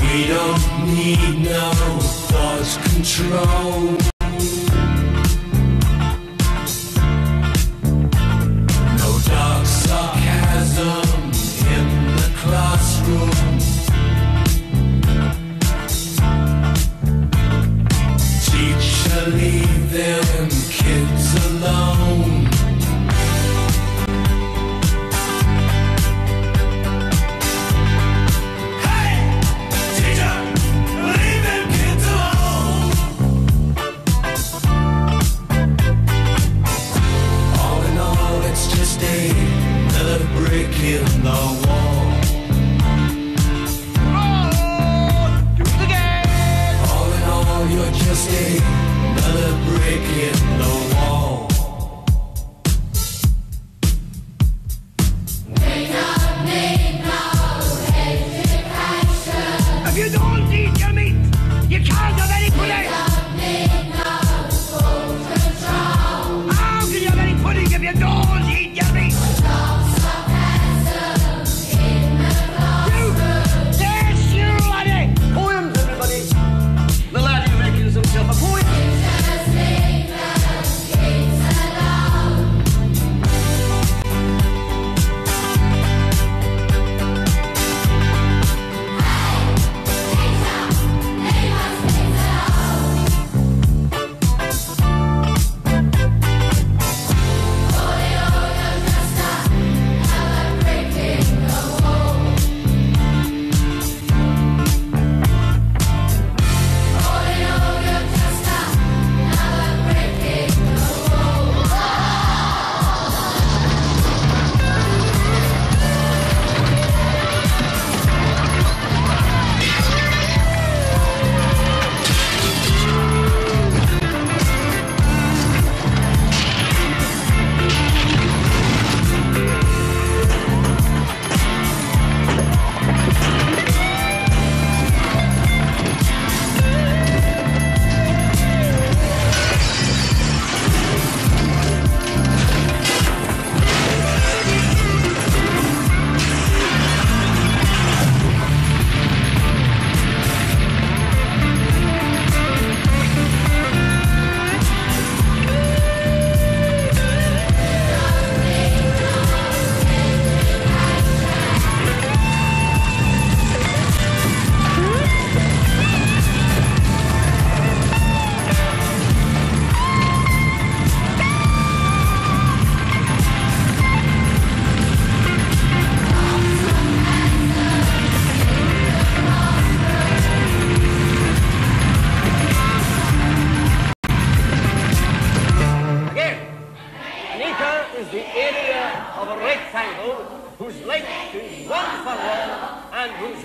We don't need no thought control.